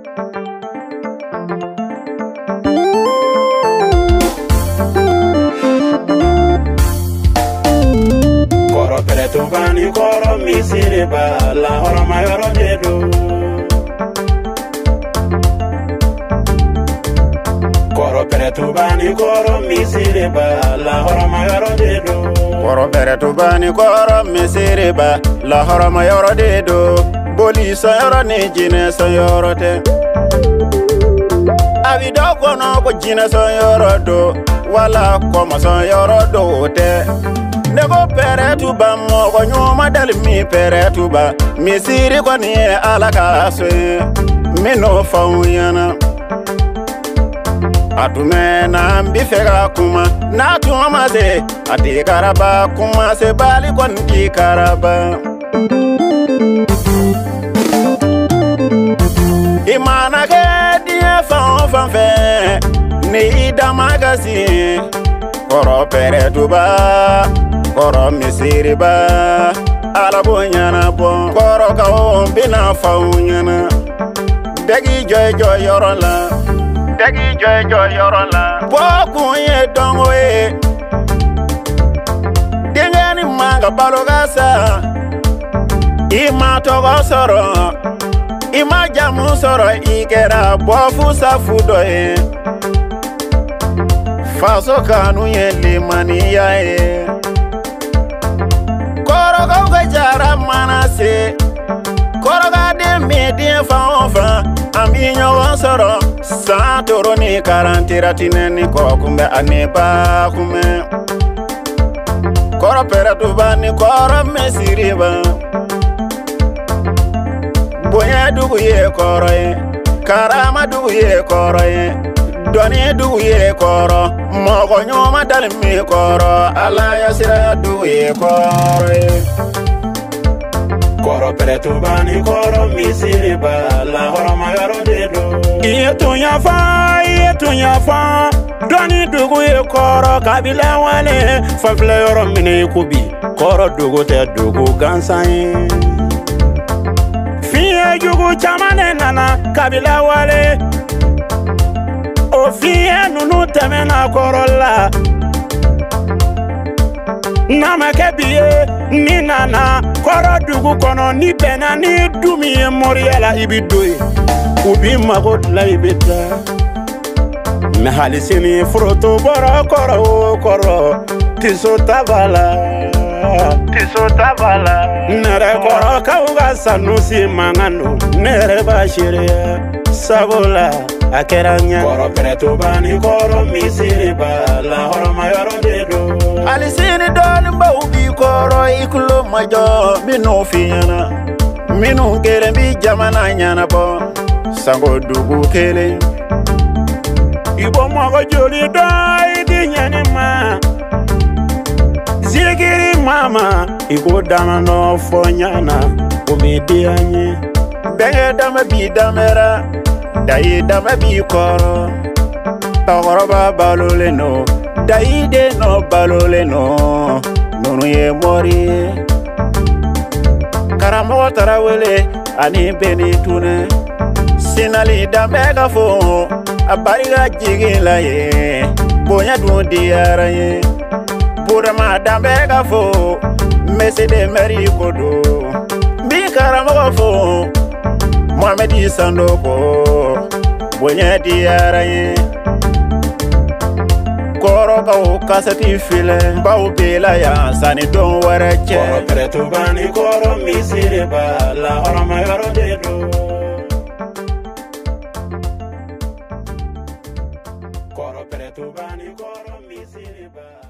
Coro peretubani, coro kọ́rọ́ mi sí lè bá a la ọ̀rọ̀ máa yọ̀rọ̀ jẹ́ do. kọ́rọ̀ bẹ̀rẹ̀ tó la kọ́rọ̀ bẹ̀rẹ̀ la koni sayora ni jine sayora te Avi doko no ko jine sayora do Wala koma sayora do te Nego pere tuba mogo nyuma dali mi pere tuba Mi siri koni e alaka aswe Mino fawuyana Atume na mbi fega kuma Na tuma se ati karaba Kuma se bali kwa ndi karaba Thank you. sanfɛ ni i da ma ka si kɔrɔ pɛrɛtuba kɔrɔ misiriba ala b'o ɲɛnabɔ kɔrɔ ka o bɛna faw ɲɛna bɛɛ k'i jɔ i jɔyɔrɔ la bɛɛ k'i jɔ i jɔyɔrɔ la bɔ kun ye dɔnko ye denkɛ ni maa ka balo ka sa i ma tɔgɔ sɔrɔ. i ma jamu ìmájàmú sọ̀rọ̀ ìkẹrẹ àbọ̀ fúsàfúdọ̀ ẹ̀ e. fasokanu yẹn lè mà níyà e. ẹ̀ ka jara mana ṣe kọ́rọ́kọ́ dé mẹ́ẹ̀dín fáwọn fan àmì ɲɔgɔn sọ̀rọ̀ san toro ni karantiratinɛ ni kɔkunbɛ ani baakunbɛ kɔrɔ pɛrɛ tuba ni kɔrɔ mɛsiriba. bonya dugu ye kɔrɔ ye karama dugu ye kɔrɔ ye dɔni dugu ye kɔrɔ mɔgɔ ɲɔgɔnma dali min kɔrɔ ala ya sira dugu ye kɔrɔ ye iye tunyafa iye tunyafa dɔni dugu ye kɔrɔ kabila wale fafilɛyɔrɔ mine i ko bi kɔrɔ dogo tɛ dogo gansan ye Mungu chamane nana kabila wale Ofie nunu teme na korola Namake biye ni nana Koro dugu kono ni bena ni dumi ye moriela ibidoye Ubi magot la ibida Mehalisini froto boro koro koro Tiso tabala Tiso tabala tiso taba la. nɛrɛ kɔrɔ k'aw ka sanu si mankan don. ne yɛrɛ b'a seereya sabula a kɛra n ɲɛ. kɔrɔ bɛrɛ t'o ban ni kɔrɔ misiri ba la hɔrɔnma yɔrɔ de don. hali sini dɔɔninbaw b'i kɔrɔ i tulo ma jɔ minnu f'i ɲɛna minnu geren bi jamana ɲɛnabɔ sanko dugu kelen. i bɔ mɔgɔ joli dɔn i ti ɲɛ nin ma. zilikili mwama ikudama nofonyana kumidiyanye bege dama bidamera dayi dama bikoro tokoroba baluleno dayi deno baluleno nunu ye moriye karamogo tara wele ani beni tune sinali dambe ka fo a barika jigin la ye bonya dun diyara ye kurama danbe ka fo mesede mɛri ko do bi karamɔgɔ fo mohamɛdi sando ko bonya diyara ye kɔrɔbaw kasɛti filɛ baw bela yan sani don wɛrɛ cɛ kɔrɔkɛrɛtubani kɔrɔ misiri b'a la hɔrɔmayɔrɔ de don kɔrɔkɛrɛtubani kɔrɔ misiri b'a